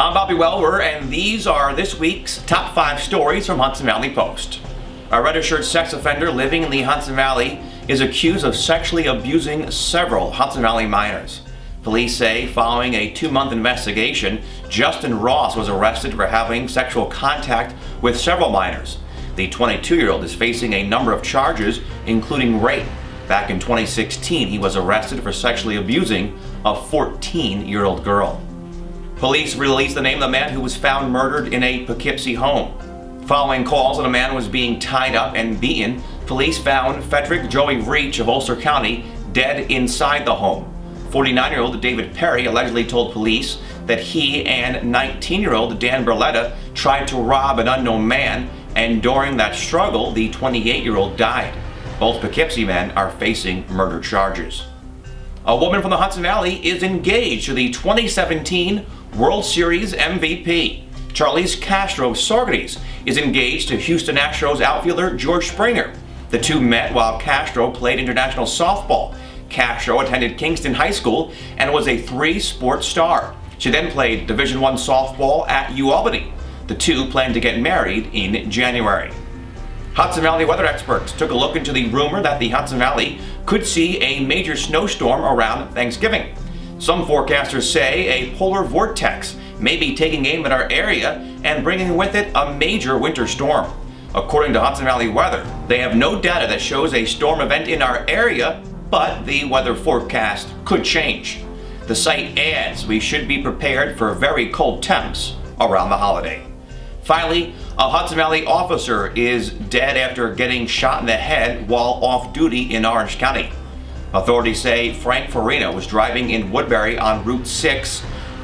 I'm Bobby Welwer, and these are this week's top five stories from Hudson Valley Post. A registered sex offender living in the Hudson Valley is accused of sexually abusing several Hudson Valley minors. Police say following a two-month investigation, Justin Ross was arrested for having sexual contact with several minors. The 22-year-old is facing a number of charges, including rape. Back in 2016, he was arrested for sexually abusing a 14-year-old girl. Police released the name of the man who was found murdered in a Poughkeepsie home. Following calls that a man was being tied up and beaten, police found Frederick Joey Reach of Ulster County dead inside the home. 49-year-old David Perry allegedly told police that he and 19-year-old Dan Berletta tried to rob an unknown man, and during that struggle, the 28-year-old died. Both Poughkeepsie men are facing murder charges. A woman from the Hudson Valley is engaged to the 2017 World Series MVP. Charlise Castro Saugerties is engaged to Houston Astros outfielder George Springer. The two met while Castro played international softball. Castro attended Kingston High School and was a three-sport star. She then played Division I softball at UAlbany. The two plan to get married in January. Hudson Valley weather experts took a look into the rumor that the Hudson Valley could see a major snowstorm around Thanksgiving. Some forecasters say a polar vortex may be taking aim at our area and bringing with it a major winter storm. According to Hudson Valley Weather, they have no data that shows a storm event in our area, but the weather forecast could change. The site adds we should be prepared for very cold temps around the holiday. Finally, a Hudson Valley officer is dead after getting shot in the head while off duty in Orange County. Authorities say Frank Farina was driving in Woodbury on Route 6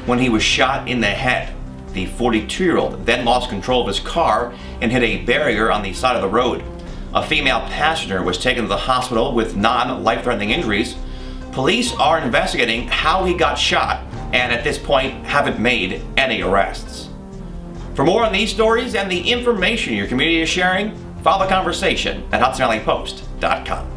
when he was shot in the head. The 42-year-old then lost control of his car and hit a barrier on the side of the road. A female passenger was taken to the hospital with non-life-threatening injuries. Police are investigating how he got shot and at this point haven't made any arrests. For more on these stories and the information your community is sharing, follow the conversation at HudsonValleyPost.com.